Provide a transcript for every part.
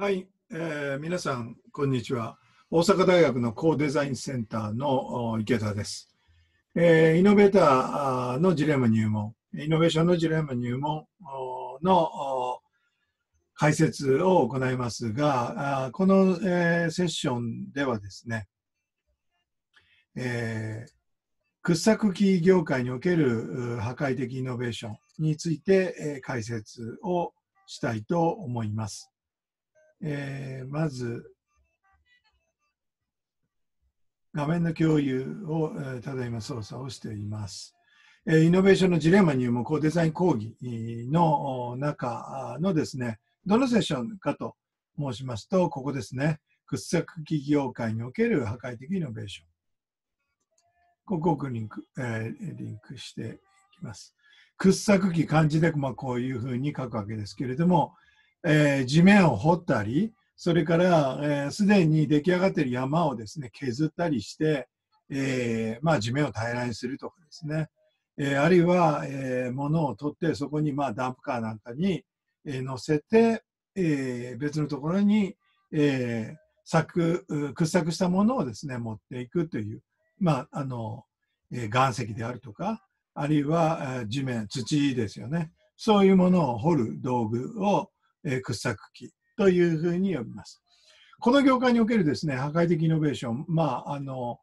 はい、えー、皆さん、こんにちは。大阪大学のコーデザインセンターの池田です。えー、イノベーターのジレンマ入門、イノベーションのジレンマ入門の解説を行いますが、この、え、セッションではですね、えー、掘削機業界における破壊的イノベーションについて、解説をしたいと思います。えー、まず、画面の共有を、えー、ただいま操作をしています。えー、イノベーションのジレンマ入門デザイン講義の中のですね、どのセッションかと申しますと、ここですね。掘削機業界における破壊的イノベーション。ここをリンク,、えー、リンクしていきます。掘削機漢字で、まあ、こういうふうに書くわけですけれども、えー、地面を掘ったり、それからすで、ー、に出来上がっている山をですね、削ったりして、えー、まあ、地面を平らにするとかですね、えー、あるいは、えー、物を取ってそこにまあダンプカーなんかに、えー、乗せて、えー、別のところに、えー、削掘削したものをですね持っていくという、まああのえー、岩石であるとかあるいは地面土ですよね。そういうものを掘る道具を掘削機というふうに呼びます。この業界におけるですね、破壊的イノベーション、まあ、あの、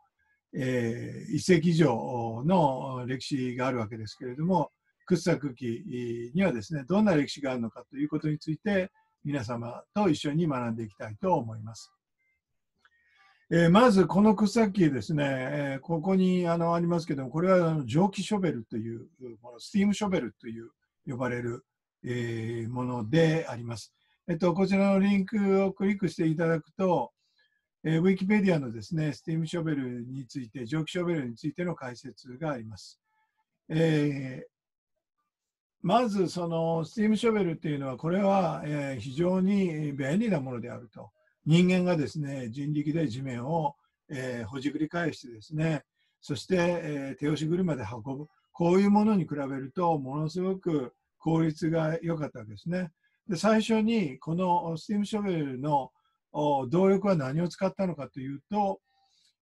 えー、一世紀以上の歴史があるわけですけれども、掘削機にはですね、どんな歴史があるのかということについて、皆様と一緒に学んでいきたいと思います。えー、まず、この掘削機ですね、えー、ここにあのありますけども、これはあの蒸気ショベルというもの、スティームショベルという呼ばれるえー、ものであります。えっと、こちらのリンクをクリックしていただくと、えー、ウィキペディアのですね、スティームショベルについて、蒸気ショベルについての解説があります。えー、まず、そのスティームショベルっていうのは、これは、えー、非常に便利なものであると。人間がですね、人力で地面を、えー、ほじくり返してですね、そして、えー、手押し車で運ぶ。こういうものに比べると、ものすごく効率が良かったわけですね。で最初にこのスティームショベルの動力は何を使ったのかというと、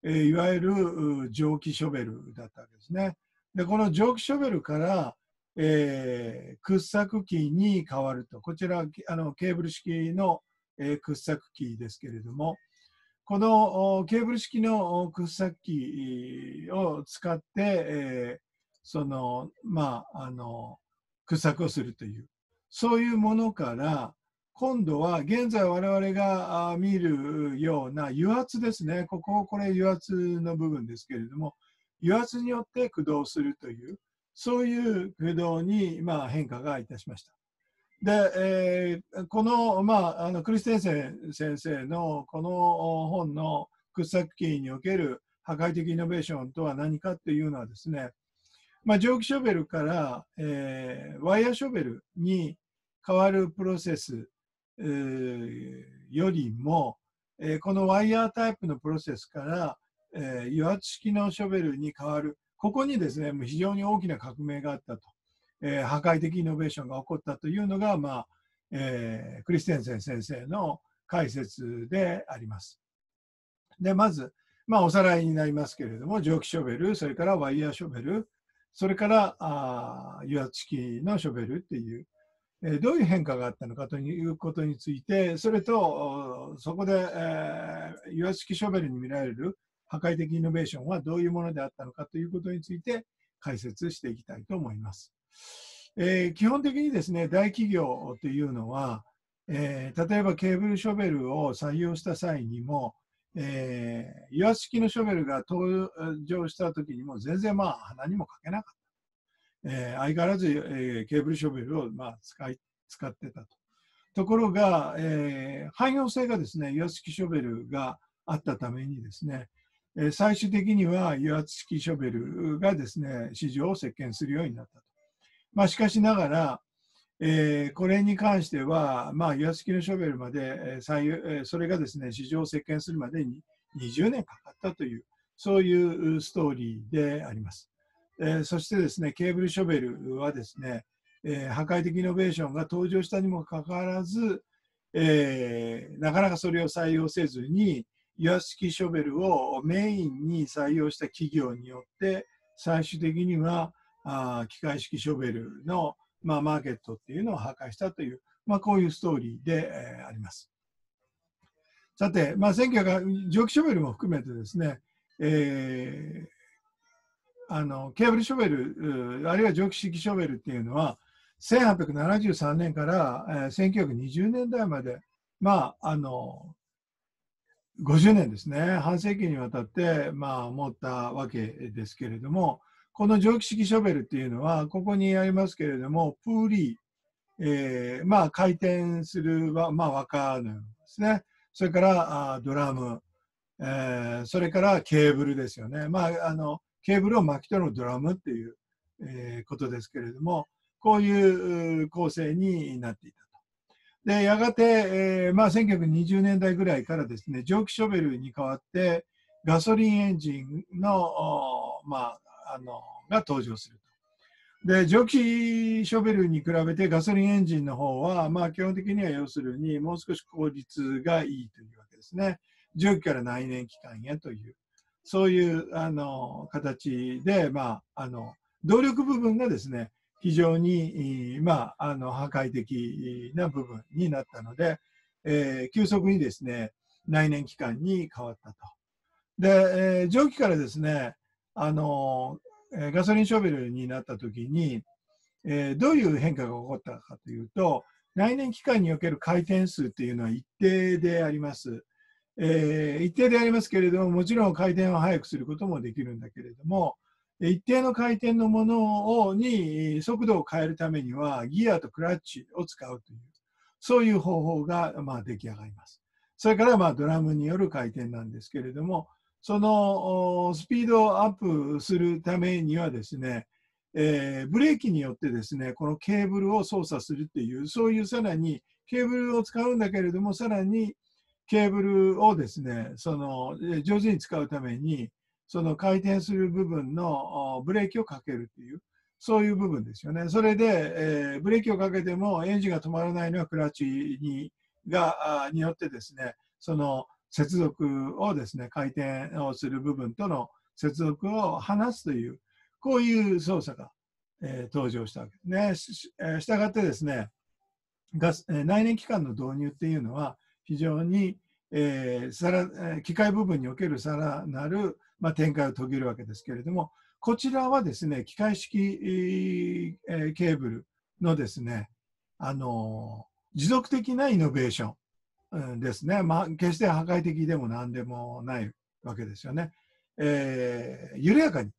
えいわゆる蒸気ショベルだったわけですね。でこの蒸気ショベルから、えー、掘削機に変わると。こちらあのケーブル式の、えー、掘削機ですけれども、このケーブル式の掘削機を使って、えー、そのまああの掘削をするという、そういうものから、今度は現在我々が見るような油圧ですね。ここ、これ油圧の部分ですけれども、油圧によって駆動するという、そういう駆動に、まあ、変化がいたしました。で、えー、この,、まあ、あのクリステンセン先生のこの本の掘削機における破壊的イノベーションとは何かっていうのはですね、まあ、蒸気ショベルから、えー、ワイヤーショベルに変わるプロセス、えー、よりも、えー、このワイヤータイプのプロセスから、え、油圧式のショベルに変わる、ここにですね、もう非常に大きな革命があったと、え、破壊的イノベーションが起こったというのが、まあえ、クリステンセン先生の解説であります。で、まず、まあ、おさらいになりますけれども、蒸気ショベル、それからワイヤーショベル、それからあ油圧式のショベルっていう、えー、どういう変化があったのかということについて、それとそこで、えー、油圧式ショベルに見られる破壊的イノベーションはどういうものであったのかということについて解説していきたいと思います。えー、基本的にですね、大企業というのは、えー、例えばケーブルショベルを採用した際にも、えー、岩式のショベルが登場した時にも全然まあ鼻にもかけなかった。えー、相変わらず、えー、ケーブルショベルをまあ使い使ってたと。ところが、えー、汎用性がですね、油圧式ショベルがあったためにですね、えー、最終的には油圧式ショベルがですね、市場を席巻するようになったと。まあ、しかしながら、えー、これに関しては、まあ、油圧式のショベルまで、えー、それがですね、市場を席巻するまでに20年かかったという、そういうストーリーであります。えー、そしてですね、ケーブルショベルはですね、え、破壊的イノベーションが登場したにもかかわらず、え、なかなかそれを採用せずに、油圧式ショベルをメインに採用した企業によって、最終的にはあ機械式ショベルの、まあ、マーケットっていうのを破壊したという、まあ、こういうストーリーで、えー、あります。さて、まあ、1900蒸気ショベルも含めてですね、えー、あのケーブルショベル、あるいは蒸気式ショベルっていうのは、1873年から、えー、1920年代まで、まあ、あの50年ですね、半世紀にわたって、まあ、持ったわけですけれども、この蒸気式ショベルっていうのは、ここにありますけれども、プーリー、えー、まあ、回転する、まあ、輪っかのようですね。それからあドラム、えー、それからケーブルですよね。まあ、あの、ケーブルを巻き取るドラムっていう、えー、ことですけれども、こういう構成になっていたと。で、やがて、えー、まあ、1920年代ぐらいからですね、蒸気ショベルに代わって、ガソリンエンジンの、まあ、あのが登場すると。で蒸気ショベルに比べてガソリンエンジンの方は、まあ、基本的には要するにもう少し効率がいいというわけですね。蒸気から内燃機関へというそういうあの形で、まあ、あの動力部分がですね非常に、まあ、あの破壊的な部分になったので、えー、急速にですね内燃機関に変わったと。で、えー、蒸気からですねあの、えガソリンショベルになった時に、え、どういう変化が起こったかというと、内燃機関における回転数っていうのは一定であります。えー、一定でありますけれども、もちろん回転を速くすることもできるんだけれども、一定の回転のものをに速度を変えるためには、ギアとクラッチを使うという、そういう方法がまあ出来上がります。それからまあドラムによる回転なんですけれども、そのスピードアップするためにはですね、えー、ブレーキによってですね、このケーブルを操作するっていう、そういうさらにケーブルを使うんだけれども、さらにケーブルをですね、その上手に使うために、その回転する部分のブレーキをかけるっていう、そういう部分ですよね。それで、えー、ブレーキをかけてもエンジンが止まらないのはクラッチにがによってですね、その接続をですね、回転をする部分との接続を離すという、こういう操作が、えー、登場したわけですね。したがってですね、ガス内燃機関の導入っていうのは非常に、えー、さら機械部分におけるさらなる、まあ、展開を遂げるわけですけれども、こちらはですね、機械式、えー、ケーブルのですね、あの持続的なイノベーション、ですね、まあ、決して破壊的でも何でもないわけですよね。えー、緩やかに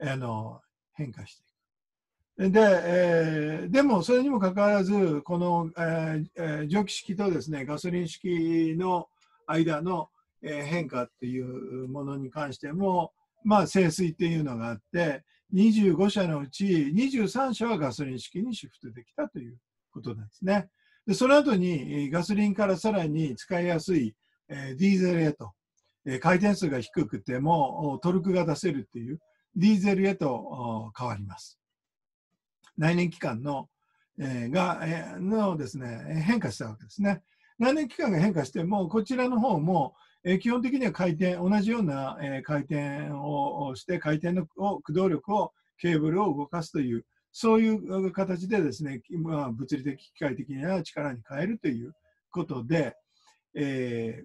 あの変化していく。で、えー、でもそれにもかかわらず、この、えー、蒸気式とですね、ガソリン式の間の、えー、変化っていうものに関しても、まあ、清水っていうのがあって、25社のうち23社はガソリン式にシフトできたということなんですね。でその後にガソリンからさらに使いやすい、えディーゼルへと、え回転数が低くてもトルクが出せるっていうディーゼルへと変わります。内燃機関の,、えが、えのですね、変化したわけですね。内燃機関が変化しても、こちらの方も、え基本的には回転、同じような、え回転をして回転の駆動力をケーブルを動かすというそういう形でですね、まあ、物理的、機械的な力に変えるということで、えー、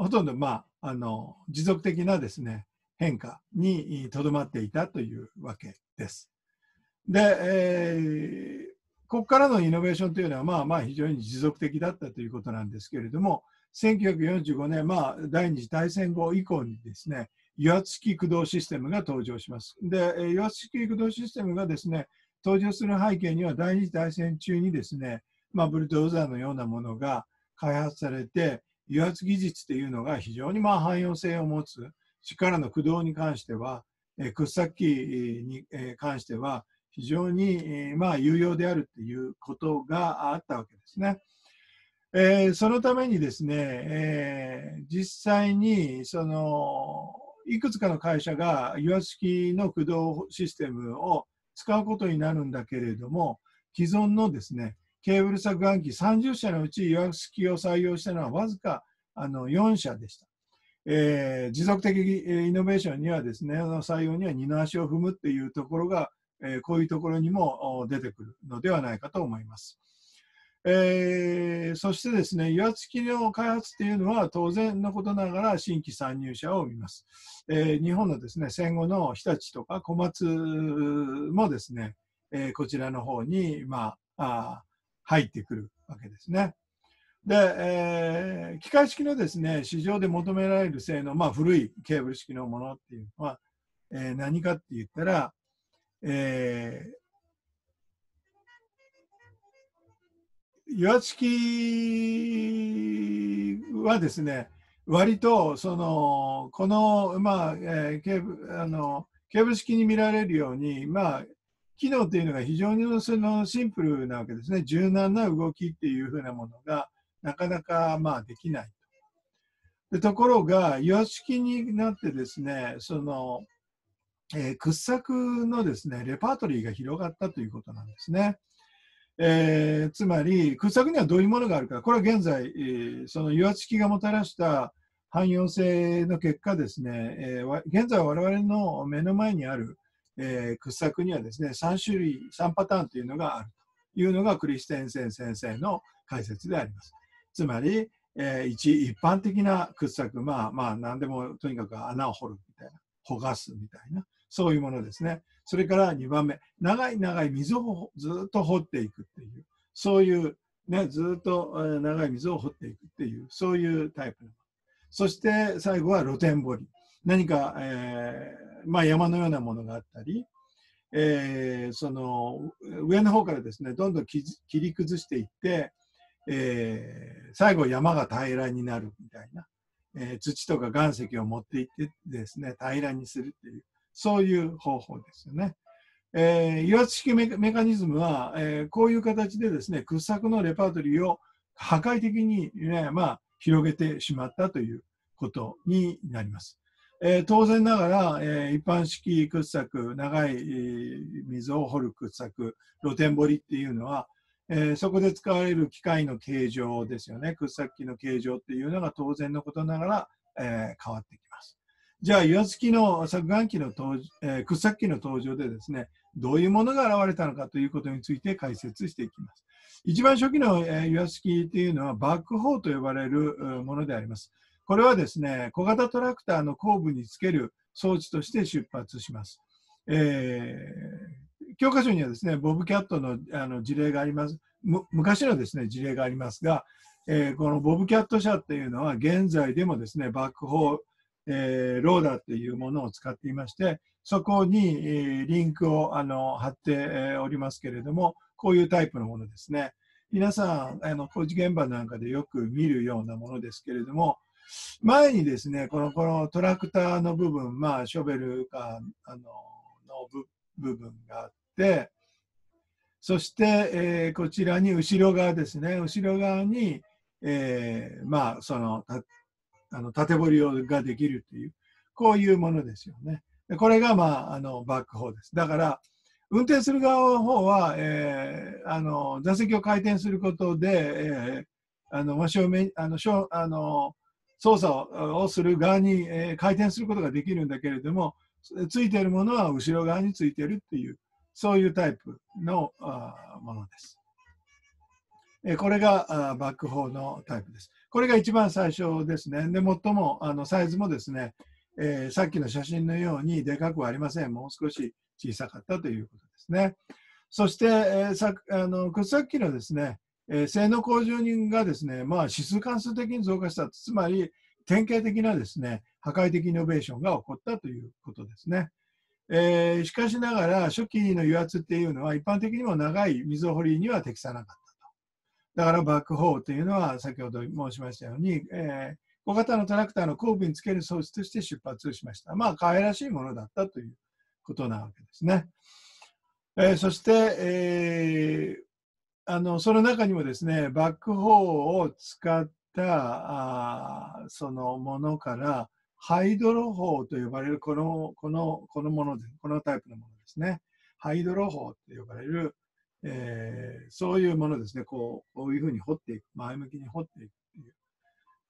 ほとんど、まあ、あの持続的なですね変化にとどまっていたというわけです。で、えー、ここからのイノベーションというのは、まあまあ非常に持続的だったということなんですけれども、1945年、まあ、第二次大戦後以降にですね、油圧式駆動システムが登場します。で、油圧式駆動システムがですね、登場する背景には第二次大戦中にですね、まあ、ブルドーザーのようなものが開発されて、油圧技術っていうのが非常にまあ汎用性を持つ力の駆動に関しては、えー、掘削機に関しては非常に、えー、まあ有用であるっていうことがあったわけですね。えー、そのためにですね、えー、実際にそのいくつかの会社が油圧式の駆動システムを使うことになるんだけれども、既存のですね、ケーブル削岩機30社のうち岩付きを採用したのはわずかあの4社でした。えー、持続的イノベーションにはですね、採用には二の足を踏むっていうところが、えー、こういうところにも出てくるのではないかと思います。えー、そしてですね、岩付きの開発っていうのは当然のことながら新規参入者を見ます。えー、日本のですね、戦後の日立とか小松もですね、えー、こちらの方に、まあ、あ入ってくるわけですね。で、えー、機械式のですね、市場で求められる性能、まあ古いケーブル式のものっていうのは、えー、何かって言ったら、えー、岩付はですね、割とそのこの、まあえー、ケーブあのケーブル式に見られるように、まあ、機能っていうのが非常にそのシンプルなわけですね。柔軟な動きっていうふうなものが、なかなかまあできないと。でところが、岩式になってですね、その、えー、掘削のですね、レパートリーが広がったということなんですね。えー、つまり、掘削にはどういうものがあるか、これは現在、えー、その岩式がもたらした汎用性の結果ですね、えー、現在我々の目の前にある、えー、掘削にはですね、3種類、3パターンというのがあるというのがクリステンセン先生の解説であります。つまり、えー、一一般的な掘削、まあまあ何でもとにかく穴を掘るみたいな、ほがすみたいな、そういうものですね。それから2番目、長い長い水をずっと掘っていくっていう、そういう、ね、ずっと長い水を掘っていくっていう、そういうタイプの。そして最後は露天掘り。何か、えー、まあ、山のようなものがあったり、えー、その上の方からですね、どんどん切り崩していって、えー、最後山が平らになるみたいな、えー、土とか岩石を持っていってですね、平らにするっていう、そういう方法ですよね。えー、油圧式メカニズムは、えー、こういう形でですね、掘削のレパートリーを破壊的に、ね、まあ、広げてしまったということになります。えー、当然ながら、えー、一般式掘削、長い、えー、水を掘る掘削、露天掘りっていうのは、えー、そこで使われる機械の形状ですよね。掘削機の形状っていうのが当然のことながら、えー、変わってき。じゃあ、岩付きの削岩機の登場、えー、掘削機の登場でですね、どういうものが現れたのかということについて解説していきます。一番初期の、えー、岩付きっていうのはバックホーと呼ばれるものであります。これはですね、小型トラクターの後部につける装置として出発します。えー教科書にはですね、ボブキャットのあの事例があります。昔のですね、事例がありますが、えー、このボブキャット社っていうのは現在でもですね、バックホー、えー、ローダーっていうものを使っていまして、そこに、えー、リンクをあの貼って、おりますけれども、こういうタイプのものですね。皆さん、あの工事現場なんかでよく見るようなものですけれども、前にですね、このこのトラクターの部分、まあ、ショベルかあのの部分があって、そして、えー、こちらに後ろ側ですね、後ろ側に、えー、まあ、その、あの縦彫りができるという、こういうものですよね。これが、まあ、あのバックホーです。だから、運転する側の方は、えー、あの座席を回転することで、えー、あの真正面あのあの操作をする側に、えー、回転することができるんだけれども、ついているものは後ろ側についているっていう、そういうタイプのあものです。えこれがあバックホーのタイプです。これが一番最初ですね。で、最もあのサイズもですね、えー、さっきの写真のようにでかくはありません。もう少し小さかったということですね。そして、えー、さあの掘削機のですね、えー、性能向上人がですね、まあ、指数関数的に増加した。つまり、典型的なですね、破壊的イノベーションが起こったということですね。えー、しかしながら初期の油圧っていうのは一般的にも長い溝掘りには適さなかった。だからバックホーというのは先ほど申しましたように、えー、小型のトラクターの後部につける装置として出発しました。まあ可愛らしいものだったということなわけですね。えー、そして、えー、あのその中にもですねバックホーを使ったあそのものからハイドロ砲と呼ばれるこのこのこのもので、このタイプのものですね。ハイドロ砲と呼ばれる、えー、そういうものですねこうこういうふうに掘っていく前向きに掘っていくっていう、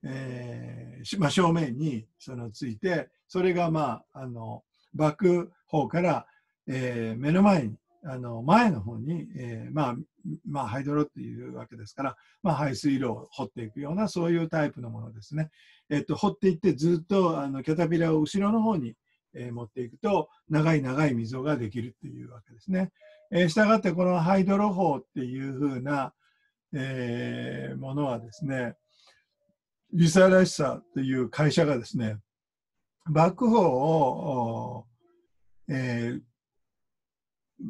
えーまあ、正面にそのついてそれがまああのバック方から、えー、目の前にあの前の方に、えー、まあ、まあ、ハイドロっていうわけですから、まあ、排水路を掘っていくようなそういうタイプのものですね。えっと、掘っていってずっとあのキャタピラを後ろの方に、えー、持っていくと長い長い溝ができるっていうわけですね。えー、したがってこのハイドロ法っていうふうな、えー、ものはですねリサらしさという会社がですねバックホーを、えー、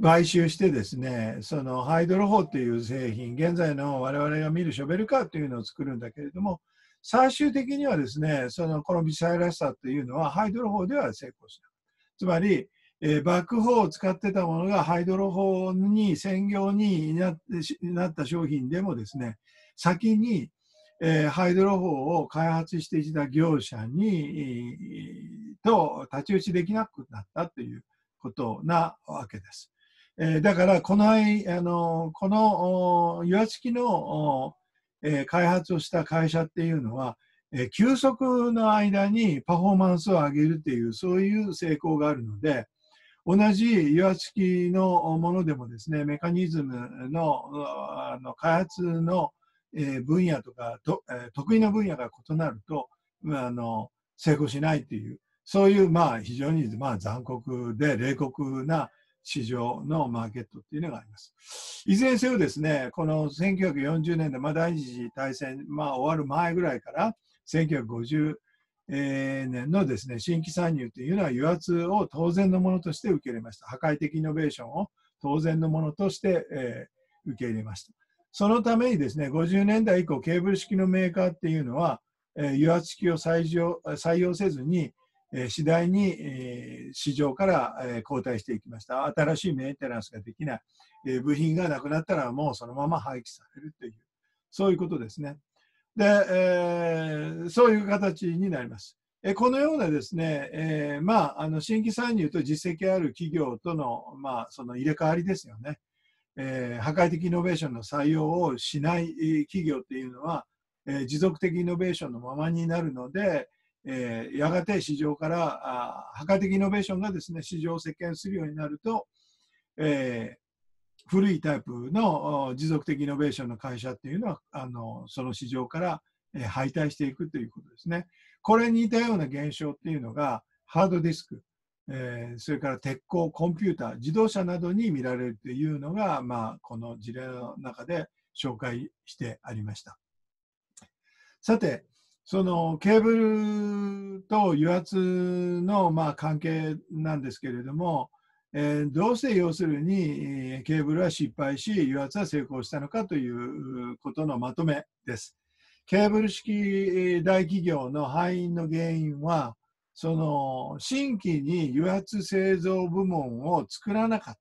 買収してですね、そのハイドロホーっていう製品、現在の我々が見るショベルカーというのを作るんだけれども、最終的にはですね、そのこの微細らしさというのはハイドロホーでは成功した。つまり、えー、バックホーを使ってたものがハイドロホーに専業になってなった商品でもですね、先に、えー、ハイドロホーを開発していた業者に、と太刀打ちできなくなったということなわけです。えー、だからこのあのこの岩付の、えー、開発をした会社っていうのは、えー、急速の間にパフォーマンスを上げるっていうそういう成功があるので同じ岩付のものでもですねメカニズムのあの開発の、分野とかと、得意な分野が異なると、あ、の成功しないっていうそういうまあ非常にまあ残酷で冷酷な市場のマーケットっていうのがあります。いずれにせよですね、この1940年で、まあ、第二次大戦、まあ、終わる前ぐらいから1950年のですね、新規参入というのは油圧を当然のものとして受け入れました。破壊的イノベーションを当然のものとして、えー、受け入れました。そのためにですね、50年代以降、ケーブル式のメーカーっていうのは、えー、油圧式を採用採用せずに、え次第に、え市場から、え交代していきました。新しいメンテナンスができない、え部品がなくなったらもうそのまま廃棄されるという、そういうことですね。で、えー、そういう形になります。えこのようなですね、えー、まあ、あの新規参入と実績ある企業との,、まあその入れ替わりですよね、えー、破壊的イノベーションの採用をしない企業っていうのは、えー、持続的イノベーションのままになるので、えー、やがて市場からあ破壊的イノベーションがですね市場を席巻するようになると、えー、古いタイプの持続的イノベーションの会社っていうのはあのその市場から、え、敗退していくということですね。これに似たような現象っていうのがハードディスク、えー、それから鉄鋼、コンピューター、自動車などに見られるというのが、まあ、この事例の中で紹介してありました。さて、そのケーブルと油圧のまあ関係なんですけれども、えー、どうして要するにケーブルは失敗し油圧は成功したのかということのまとめです。ケーブル式大企業の敗因の原因はその新規に油圧製造部門を作らなかったと。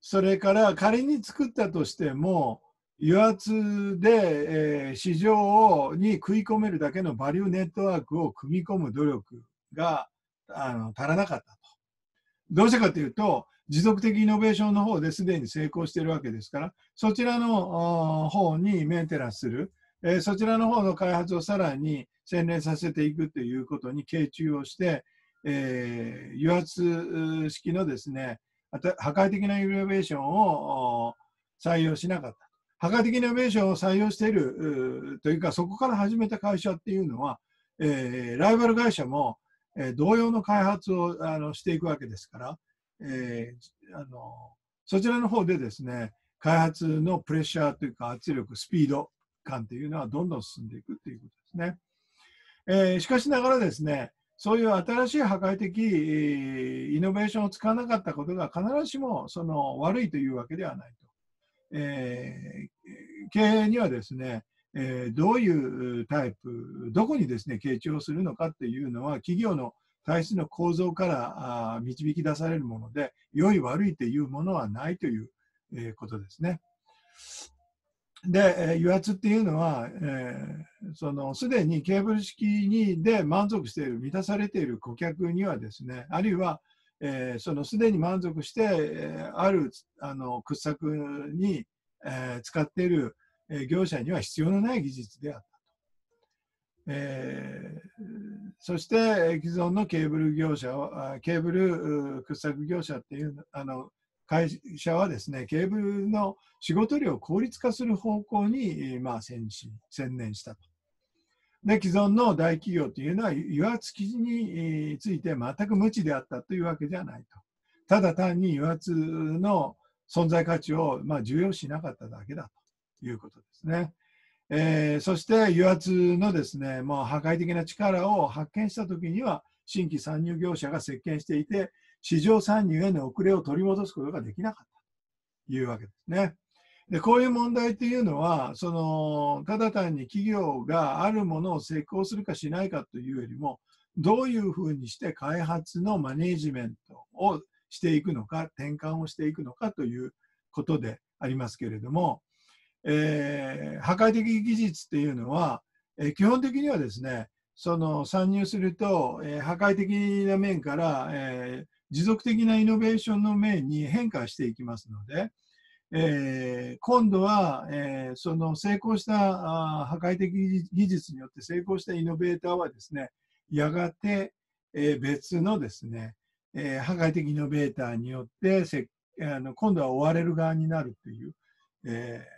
それから仮に作ったとしても油圧で、えー、市場に食い込めるだけのバリューネットワークを組み込む努力があの足らなかったと。どうしてかというと、持続的イノベーションの方ですでに成功しているわけですから、そちらの方にメンテナンスする、えー、そちらの方の開発をさらに洗練させていくということに傾注をして、えー、油圧式のですね、破壊的なイノベーションを採用しなかった。破壊的なイノベーションを採用しているというか、そこから始めた会社っていうのは、えー、ライバル会社も、え、同様の開発をあのしていくわけですから、えー、あのそちらの方でですね、開発のプレッシャーというか圧力、スピード感というのはどんどん進んでいくということですね。えー、しかしながらですね、そういう新しい破壊的イノベーションを使わなかったことが必ずしもその悪いというわけではないと。え、経営にはですね、え、どういうタイプ、どこにですね、傾注をするのかっていうのは、企業の体質の構造からあ導き出されるもので、良い悪いというものはないという、え、ことですね。で、え、油圧っていうのは、えー、そのすでにケーブル式にで満足している、満たされている顧客にはですね、あるいは、えー、そのすでに満足して、え、あるあの掘削に、えー、使っている、え、業者には必要のない技術であったと。えー、そして既存のケーブル業者をケーブル掘削業者っていうあの会社はですねケーブルの仕事量を効率化する方向に、まあ、専専念したと。で既存の大企業というのは油圧機について全く無知であったというわけじゃないと。ただ単に油圧の存在価値を、まあ、重要しなかっただけだということですね。えー、そして油圧のですね、もう破壊的な力を発見したときには、新規参入業者が席巻していて、市場参入への遅れを取り戻すことができなかったというわけですね。でこういう問題というのはそのただ単に企業があるものを成功するかしないかというよりもどういうふうにして開発のマネージメントをしていくのか転換をしていくのかということでありますけれども、えー、破壊的技術っていうのは、えー、基本的にはですねその参入すると、えー、破壊的な面から、え持続的なイノベーションの面に変化していきますので、え、今度は、え、その成功したあ破壊的技術によって成功したイノベーターはですね、やがて、え、別のですね、え、破壊的イノベーターによってせあの今度は追われる側になるという、えー、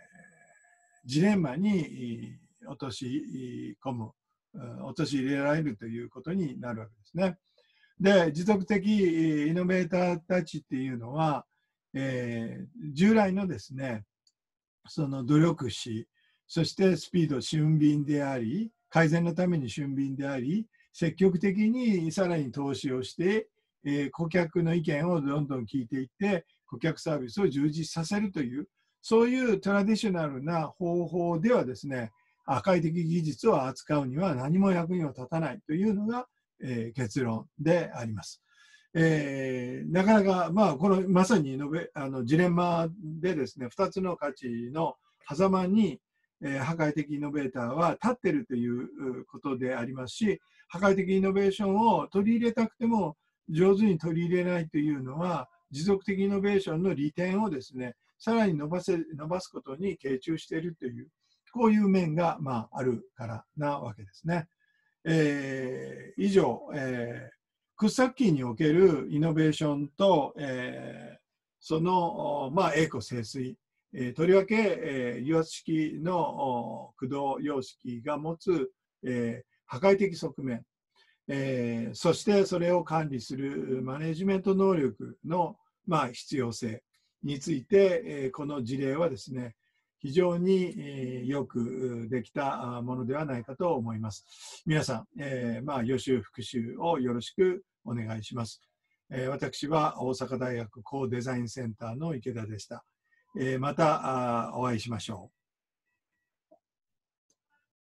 ジレンマに落とし込む、落とし入れられるということになるわけですね。で、持続的イノベーターたちっていうのは、えー、従来のですね、その努力し、そしてスピード、俊敏であり、改善のために俊敏であり、積極的にさらに投資をして、えー、顧客の意見をどんどん聞いていって、顧客サービスを充実させるという、そういうトラディショナルな方法ではですね、破壊的技術を扱うには何も役には立たないというのが、えー、結論であります。えー、なかなか、まあ、このまさにべあのジレンマでですね、2つの価値の狭間に、えー、破壊的イノベーターは立ってるということでありますし、破壊的イノベーションを取り入れたくても上手に取り入れないというのは、持続的イノベーションの利点をですね、さらに伸ばせ伸ばすことに傾注しているという、こういう面が、まあ、あるからなわけですね。えー、以上、えー掘削機におけるイノベーションと、えー、その、まあ、エコ清水、えー、とりわけ、えー、油圧式の駆動様式が持つ、えー、破壊的側面、えー、そしてそれを管理するマネジメント能力の、まあ、必要性について、えー、この事例はですね、非常に、えー、よくできたものではないかと思います。皆さん、えー、まあ、予習復習をよろしくお願いします。えー、私は大阪大学高デザインセンターの池田でした。えー、またお会いしましょう。